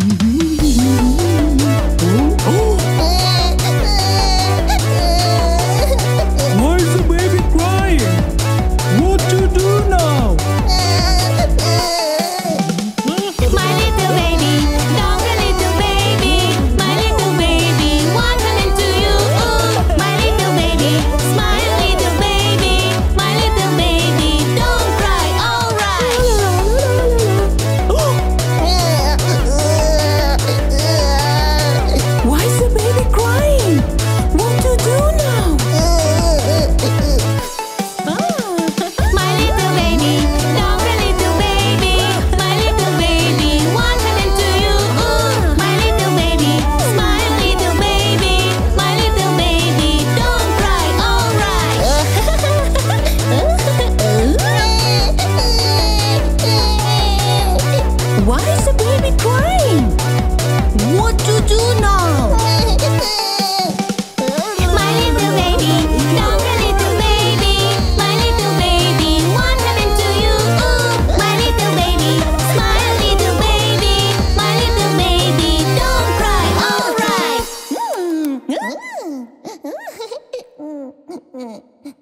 嗯嗯 crying. What to do now? My little baby, little baby. My little baby, what happened to you? My little baby, little baby. My little baby, don't cry, alright.